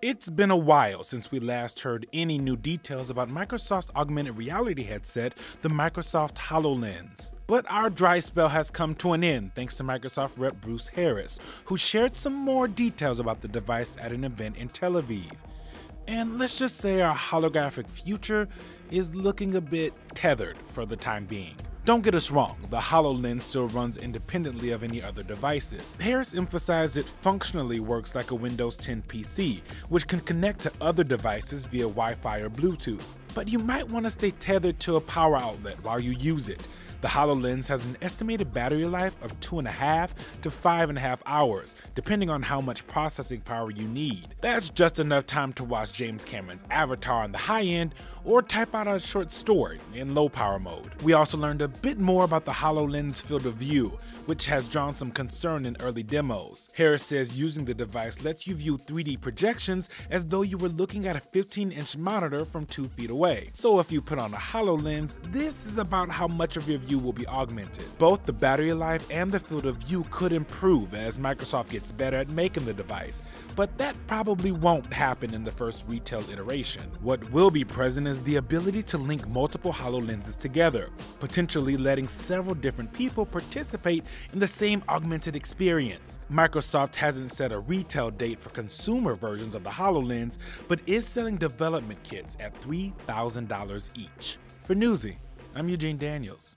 It's been a while since we last heard any new details about Microsoft's augmented reality headset, the Microsoft HoloLens. But our dry spell has come to an end thanks to Microsoft rep Bruce Harris, who shared some more details about the device at an event in Tel Aviv. And let's just say our holographic future is looking a bit tethered for the time being. Don't get us wrong, the HoloLens still runs independently of any other devices. Harris emphasized it functionally works like a Windows 10 PC, which can connect to other devices via Wi-Fi or Bluetooth. But you might want to stay tethered to a power outlet while you use it, the HoloLens has an estimated battery life of 2.5 to 5.5 hours, depending on how much processing power you need. That's just enough time to watch James Cameron's Avatar on the high end or type out a short story in low power mode. We also learned a bit more about the HoloLens field of view, which has drawn some concern in early demos. Harris says using the device lets you view 3D projections as though you were looking at a 15 inch monitor from 2 feet away. So if you put on a HoloLens, this is about how much of your view will be augmented. Both the battery life and the field of view could improve as Microsoft gets better at making the device, but that probably won't happen in the first retail iteration. What will be present is the ability to link multiple HoloLenses together, potentially letting several different people participate in the same augmented experience. Microsoft hasn't set a retail date for consumer versions of the HoloLens, but is selling development kits at $3,000 each. For Newsy, I'm Eugene Daniels.